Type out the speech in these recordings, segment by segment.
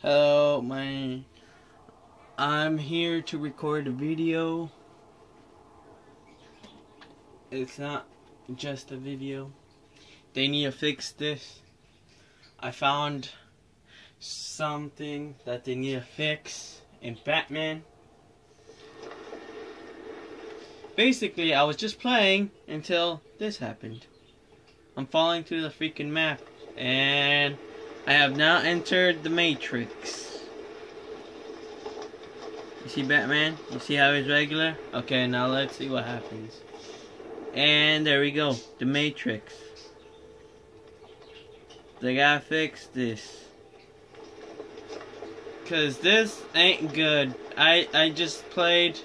Hello, my I'm here to record a video. It's not just a video. They need to fix this. I found something that they need to fix in Batman. Basically, I was just playing until this happened. I'm falling through the freaking map and I have now entered the Matrix. You see Batman? You see how he's regular? Okay, now let's see what happens. And there we go, the Matrix. They gotta fix this. Cause this ain't good. I I just played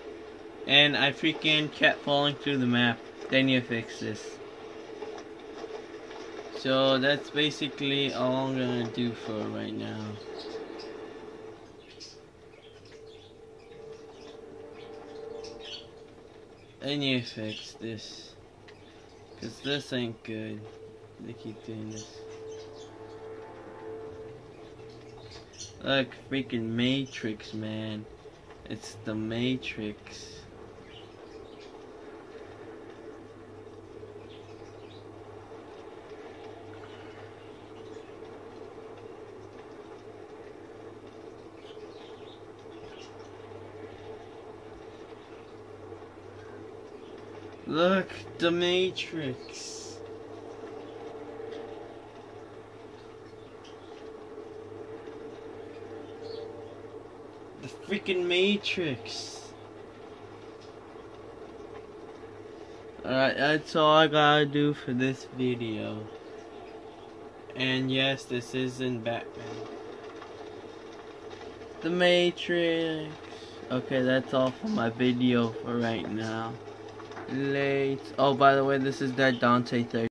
and I freaking kept falling through the map. They need to fix this. So that's basically all I'm gonna do for right now. Need to fix this. Cause this ain't good. They keep doing this. Look, freaking Matrix, man. It's the Matrix. Look, the Matrix. The freaking Matrix. Alright, that's all I gotta do for this video. And yes, this isn't Batman. The Matrix. Okay, that's all for my video for right now late. Oh, by the way, this is Dead Dante13.